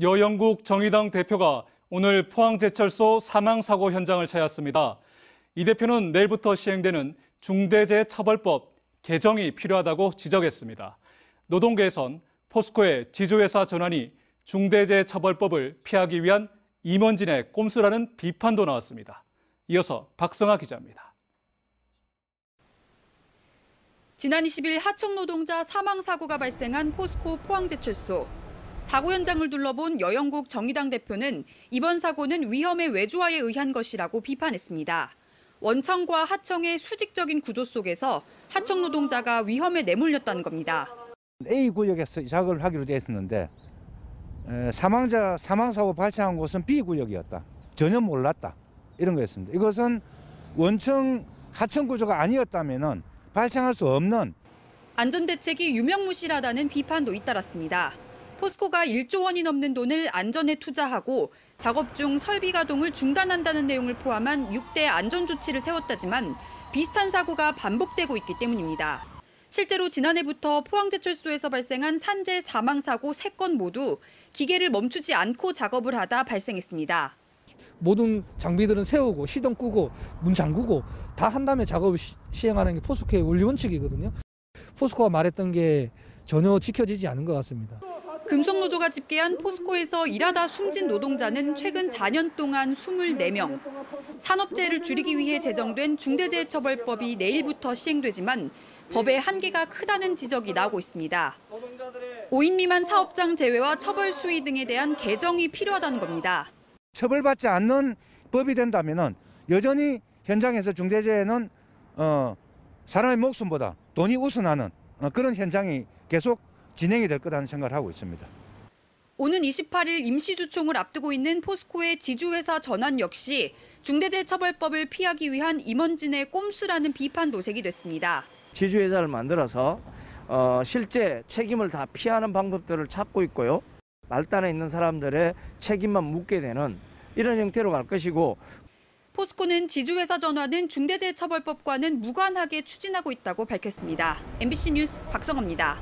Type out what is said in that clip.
여영국 정의당 대표가 오늘 포항제철소 사망사고 현장을 찾았습니다. 이 대표는 내일부터 시행되는 중대재해처벌법 개정이 필요하다고 지적했습니다. 노동계에선 포스코의 지주회사 전환이 중대재해처벌법을 피하기 위한 임원진의 꼼수라는 비판도 나왔습니다. 이어서 박성아 기자입니다. 지난 20일 하청 노동자 사망 사고가 발생한 포스코 포항제철소. 사고 현장을 둘러본 여영국 정의당 대표는 이번 사고는 위험의 외주화에 의한 것이라고 비판했습니다. 원청과 하청의 수직적인 구조 속에서 하청 노동자가 위험에 내몰렸다는 겁니다. A 구역에서 작업을 하기로 되어 있었는데 에, 사망자 사망 사고 발생한 곳은 B 구역이었다. 전혀 몰랐다. 이런 거였습니다. 이것은 원청 하청 구조가 아니었다면은 발생할 수 없는 안전 대책이 유명무실하다는 비판도 잇따랐습니다. 포스코가 1조 원이 넘는 돈을 안전에 투자하고 작업 중 설비 가동을 중단한다는 내용을 포함한 6대 안전 조치를 세웠다지만 비슷한 사고가 반복되고 있기 때문입니다. 실제로 지난해부터 포항제철소에서 발생한 산재 사망 사고 3건 모두 기계를 멈추지 않고 작업을 하다 발생했습니다. 모든 장비들은 세우고 시동 끄고 문 잠그고 다 한 다음에 작업을 시, 시행하는 게 포스코의 원리 원칙이거든요. 포스코가 말했던 게 전혀 지켜지지 않은 것 같습니다. 금속노조가 집계한 포스코에서 일하다 숨진 노동자는 최근 4년 동안 24명. 산업재해를 줄이기 위해 제정된 중대재해처벌법이 내일부터 시행되지만 법의 한계가 크다는 지적이 나오고 있습니다. 5인 미만 사업장 제외와 처벌 수위 등에 대한 개정이 필요하다는 겁니다. 처벌받지 않는 법이 된다면은 여전히 현장에서 중대재해는 어, 사람의 목숨보다 돈이 우선하는 어, 그런 현장이 계속 진행이 될 거라는 생각을 하고 있습니다. 오는 28일 임시주총을 앞두고 있는 포스코의 지주회사 전환 역시 중대재해처벌법을 피하기 위한 임원진의 꼼수라는 비판도 제기됐습니다. 지주회사를 만들어서 어, 실제 책임을 다 피하는 방법들을 찾고 있고요. 말단에 있는 사람들의 책임만 묻게 되는 이런 형태로 갈 것이고 포스코는 지주회사 전환은 중대재해처벌법과는 무관하게 추진하고 있다고 밝혔습니다. MBC 뉴스 박성호입니다.